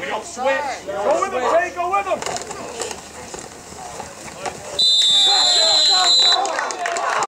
We don't switch. Go with the takeover.